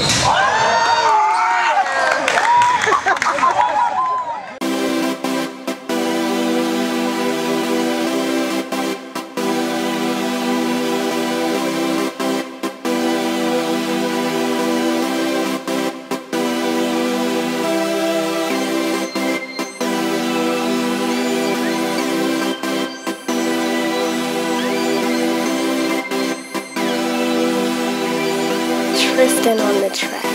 like. Tristan on the track.